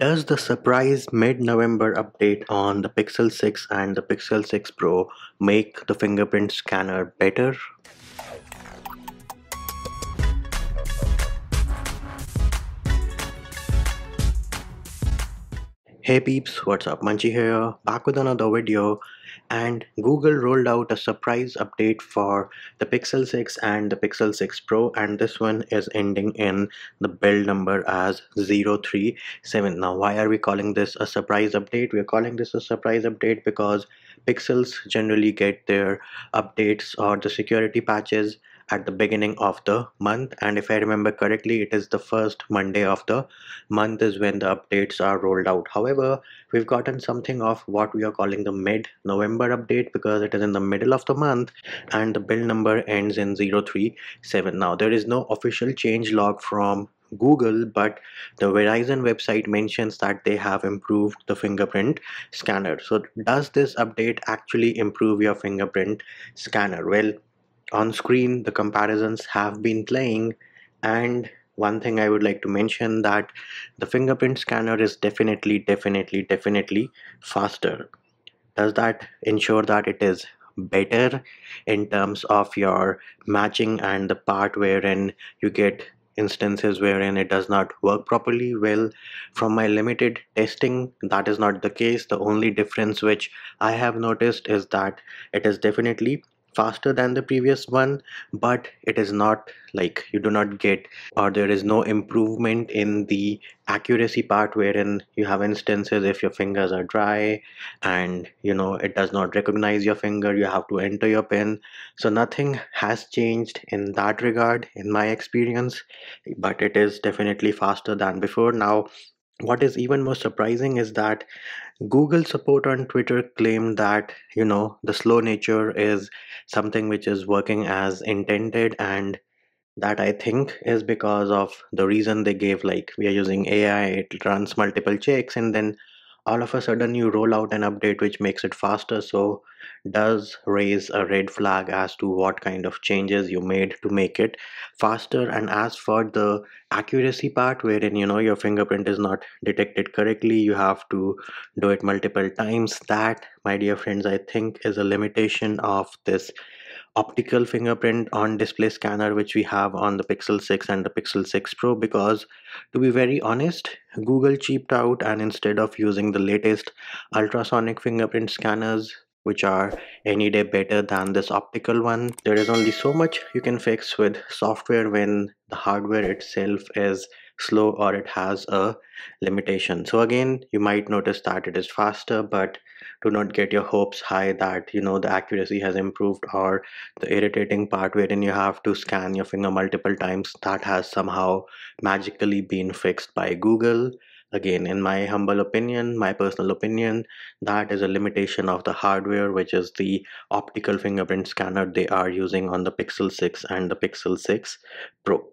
Does the surprise mid-November update on the Pixel 6 and the Pixel 6 Pro make the fingerprint scanner better? Hey peeps, what's up? Munchy here, back with another video and Google rolled out a surprise update for the Pixel 6 and the Pixel 6 Pro and this one is ending in the build number as 037. Now why are we calling this a surprise update? We are calling this a surprise update because Pixels generally get their updates or the security patches at the beginning of the month and if I remember correctly it is the first Monday of the month is when the updates are rolled out however we've gotten something of what we are calling the mid-November update because it is in the middle of the month and the bill number ends in 037 now there is no official change log from Google, but the Verizon website mentions that they have improved the fingerprint scanner. So, does this update actually improve your fingerprint scanner? Well, on screen the comparisons have been playing. And one thing I would like to mention that the fingerprint scanner is definitely definitely definitely faster. Does that ensure that it is better in terms of your matching and the part wherein you get instances wherein it does not work properly? Well from my limited testing that is not the case. The only difference which i have noticed is that it is definitely faster than the previous one but it is not like you do not get or there is no improvement in the accuracy part wherein you have instances if your fingers are dry and you know it does not recognize your finger you have to enter your pin so nothing has changed in that regard in my experience but it is definitely faster than before. Now what is even more surprising is that Google support on Twitter claimed that you know the slow nature is something which is working as intended and that I think is because of the reason they gave like we are using AI it runs multiple checks and then all of a sudden you roll out an update which makes it faster. So does raise a red flag as to what kind of changes you made to make it faster? And as for the accuracy part wherein you know your fingerprint is not detected correctly you have to do it multiple times that my dear friends i think is a limitation of this optical fingerprint on display scanner which we have on the Pixel 6 and the Pixel 6 Pro because to be very honest Google cheaped out and instead of using the latest ultrasonic fingerprint scanners which are any day better than this optical one there is only so much you can fix with software when the hardware itself is slow or it has a limitation. So again you might notice that it is faster but do not get your hopes high that you know the accuracy has improved or the irritating part wherein you have to scan your finger multiple times that has somehow magically been fixed by google. Again in my humble opinion my personal opinion that is a limitation of the hardware which is the optical fingerprint scanner they are using on the pixel 6 and the pixel 6 pro